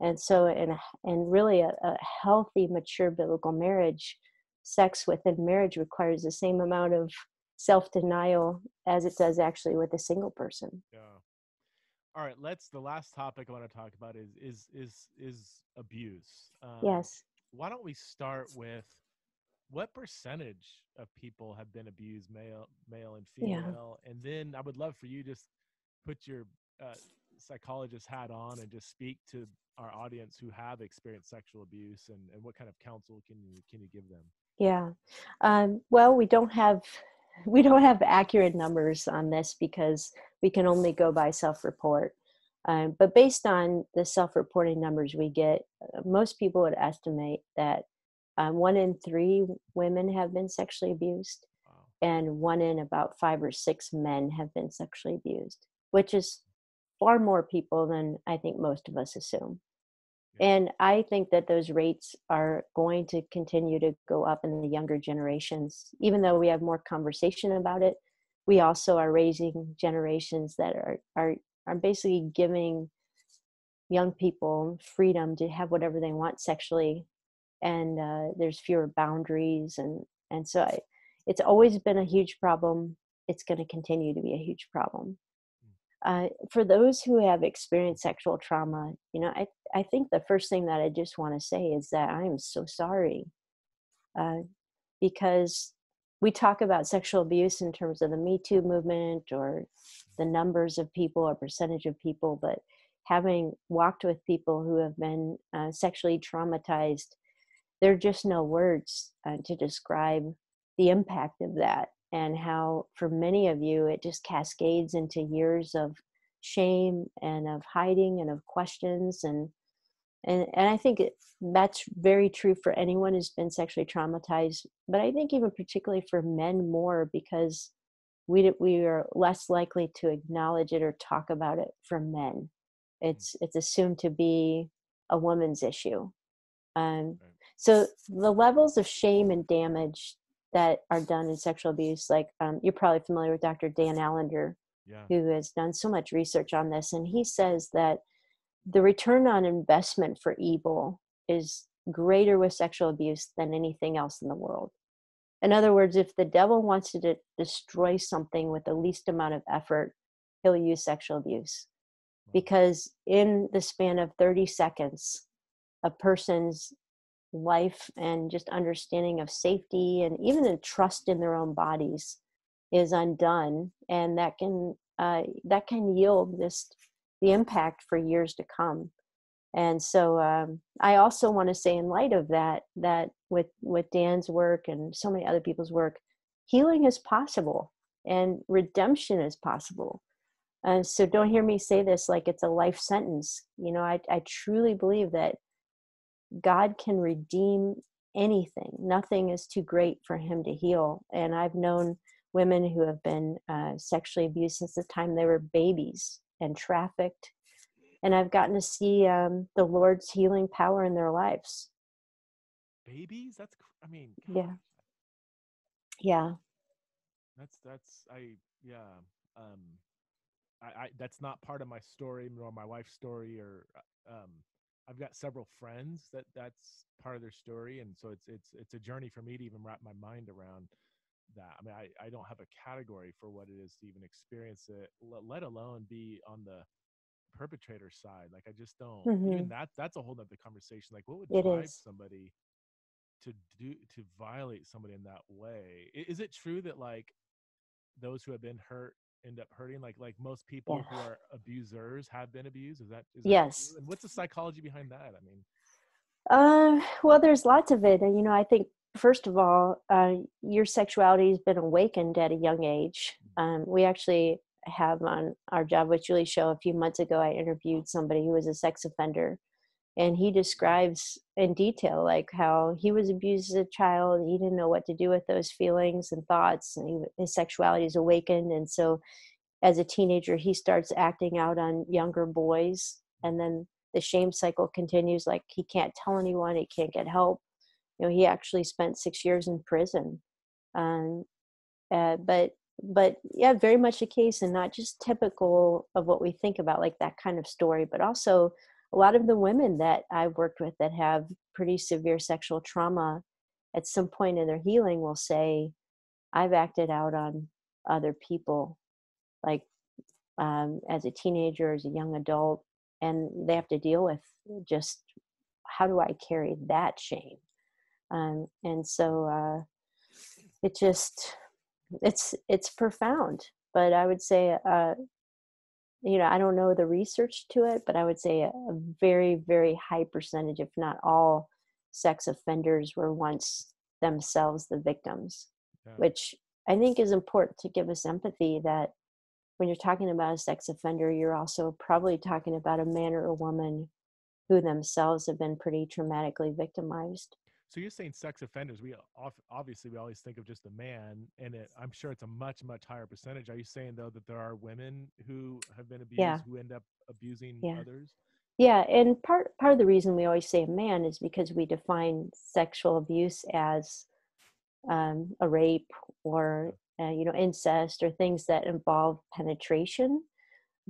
And so in a, and really a, a healthy mature biblical marriage sex within marriage requires the same amount of self-denial as it does actually with a single person. Yeah. All right let's the last topic i want to talk about is is is is abuse. Um, yes. why don't we start with what percentage of people have been abused male male and female? Yeah. and then i would love for you just put your uh, psychologist hat on and just speak to our audience who have experienced sexual abuse and, and what kind of counsel can you can you give them yeah. Um, well, we don't have we don't have accurate numbers on this because we can only go by self-report. Um, but based on the self-reporting numbers we get, uh, most people would estimate that um, one in three women have been sexually abused, wow. and one in about five or six men have been sexually abused, which is far more people than I think most of us assume. And I think that those rates are going to continue to go up in the younger generations. Even though we have more conversation about it, we also are raising generations that are are are basically giving young people freedom to have whatever they want sexually, and uh, there's fewer boundaries, and and so I, it's always been a huge problem. It's going to continue to be a huge problem. Uh, for those who have experienced sexual trauma, you know, I, I think the first thing that I just want to say is that I am so sorry. Uh, because we talk about sexual abuse in terms of the Me Too movement or the numbers of people or percentage of people, but having walked with people who have been uh, sexually traumatized, there are just no words uh, to describe the impact of that and how for many of you it just cascades into years of shame and of hiding and of questions and and and I think it, that's very true for anyone who's been sexually traumatized but I think even particularly for men more because we we are less likely to acknowledge it or talk about it for men. Mm. it's it's assumed to be a woman's issue. Um, so the levels of shame and damage that are done in sexual abuse. Like um, you're probably familiar with Dr. Dan Allender, yeah. who has done so much research on this, and he says that the return on investment for evil is greater with sexual abuse than anything else in the world. In other words, if the devil wants to de- destroy something with the least amount of effort, he'll use sexual abuse. Because in the span of 30 seconds, a person's life and just understanding of safety and even the trust in their own bodies is undone and that can uh, that can yield this the impact for years to come. And so um, i also want to say in light of that that with with dan's work and so many other people's work healing is possible and redemption is possible. And so don't hear me say this like it's a life sentence. You know i, I truly believe that God can redeem anything. Nothing is too great for Him to heal. And I've known women who have been uh, sexually abused since the time they were babies and trafficked. And I've gotten to see um, the Lord's healing power in their lives. Babies? That's, I mean, yeah. Yeah. That's, that's, I, yeah. Um, I, I, that's not part of my story nor my wife's story or, uh, um, I've got several friends that that's part of their story, and so it's it's it's a journey for me to even wrap my mind around that. I mean, I I don't have a category for what it is to even experience it, let alone be on the perpetrator side. Like I just don't. Mm-hmm. Even that that's a whole other conversation. Like what would it drive is. somebody to do to violate somebody in that way? Is it true that like those who have been hurt end up hurting like like most people yeah. who are abusers have been abused is that, is that yes true? and what's the psychology behind that i mean uh, well there's lots of it and you know i think first of all uh, your sexuality has been awakened at a young age mm-hmm. um, we actually have on our Java with Juli show a few months ago i interviewed somebody who was a sex offender and he describes in detail like how he was abused as a child he didn't know what to do with those feelings and thoughts and he, his sexuality is awakened and so as a teenager he starts acting out on younger boys and then the shame cycle continues like he can't tell anyone he can't get help. You know he actually spent six years in prison um, uh, but but yeah very much a case and not just typical of what we think about like that kind of story but also a lot of the women that I've worked with that have pretty severe sexual trauma at some point in their healing will say, I've acted out on other people, like um, as a teenager, as a young adult, and they have to deal with just how do I carry that shame? Um, and so uh, it just it's it's profound. But I would say uh, you know, I don't know the research to it, but I would say a, a very, very high percentage, if not all, sex offenders were once themselves the victims, yeah. which I think is important to give us empathy that when you're talking about a sex offender, you're also probably talking about a man or a woman who themselves have been pretty traumatically victimized. So you're saying sex offenders? We obviously we always think of just a man, and it, I'm sure it's a much much higher percentage. Are you saying though that there are women who have been abused yeah. who end up abusing yeah. others? Yeah, and part part of the reason we always say a man is because we define sexual abuse as um, a rape or uh, you know incest or things that involve penetration.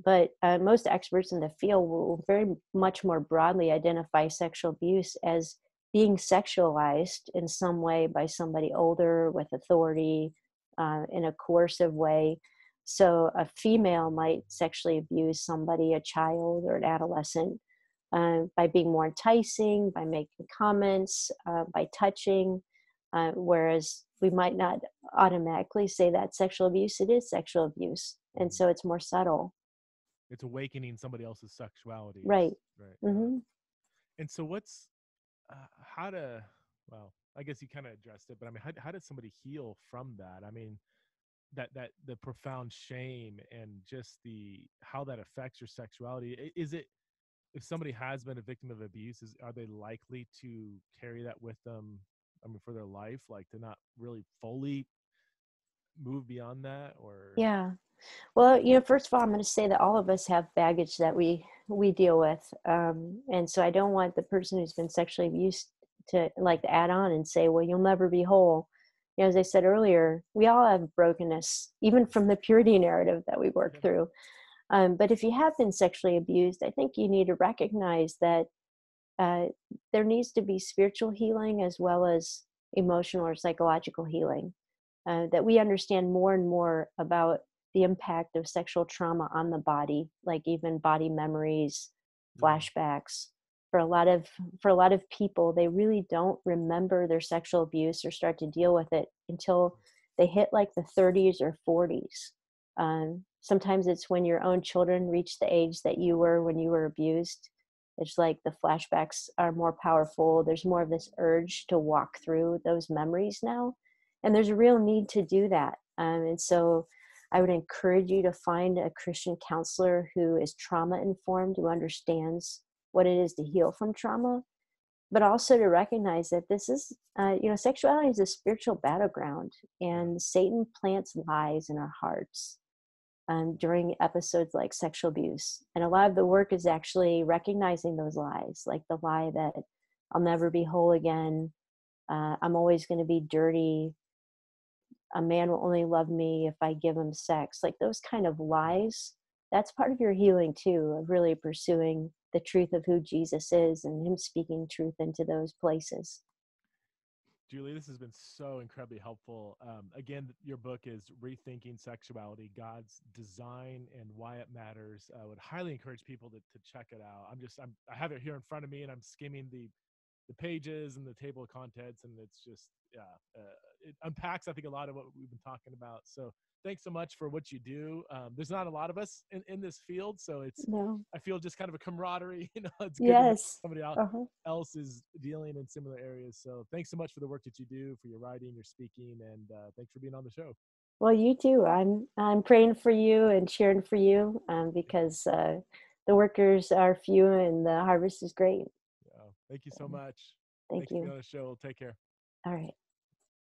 But uh, most experts in the field will very much more broadly identify sexual abuse as being sexualized in some way by somebody older with authority uh, in a coercive way. So a female might sexually abuse somebody, a child or an adolescent, uh, by being more enticing, by making comments, uh, by touching, uh, whereas we might not automatically say that sexual abuse. It is sexual abuse, and so it's more subtle. It's awakening somebody else's sexuality. Right. Right. Mm-hmm. And so, what's uh, how to well i guess you kind of addressed it but i mean how, how does somebody heal from that? I mean that that the profound shame and just the how that affects your sexuality is it if somebody has been a victim of abuse is are they likely to carry that with them i mean for their life? Like to not really fully move beyond that or yeah well you know first of all i'm going to say that all of us have baggage that we we deal with um, and so i don't want the person who's been sexually abused to like add on and say well you'll never be whole. You know, as i said earlier we all have brokenness even from the purity narrative that we work through um, but if you have been sexually abused i think you need to recognize that uh, there needs to be spiritual healing as well as emotional or psychological healing uh, that we understand more and more about the impact of sexual trauma on the body like even body memories mm-hmm. flashbacks. For a lot of for a lot of people they really don't remember their sexual abuse or start to deal with it until they hit like the 30s or 40s um, sometimes it's when your own children reach the age that you were when you were abused. It's like the flashbacks are more powerful. There's more of this urge to walk through those memories now and there's a real need to do that. Um, and so I would encourage you to find a Christian counselor who is trauma informed, who understands what it is to heal from trauma, but also to recognize that this is, uh, you know, sexuality is a spiritual battleground, and Satan plants lies in our hearts um, during episodes like sexual abuse. And a lot of the work is actually recognizing those lies, like the lie that I'll never be whole again, uh, I'm always going to be dirty, a man will only love me if I give him sex. Like those kind of lies, that's part of your healing too, of really pursuing the truth of who Jesus is and Him speaking truth into those places. Juli, this has been so incredibly helpful. Um, again, your book is Rethinking Sexuality God's Design and Why It Matters. I would highly encourage people to, to check it out. I'm just, I'm, I have it here in front of me and I'm skimming the, the pages and the table of contents, and it's just, yeah, uh, it unpacks, I think, a lot of what we've been talking about. So thanks so much for what you do. Um, there's not a lot of us in, in this field, so it's no. I feel just kind of a camaraderie. You know, it's good yes. somebody else, uh-huh. else is dealing in similar areas. So thanks so much for the work that you do, for your writing, your speaking, and uh, thanks for being on the show. Well, you too. I'm I'm praying for you and cheering for you um, because uh, the workers are few and the harvest is great. Yeah. Thank you so much. Thank Thanks you. For on the show. Take care. All right.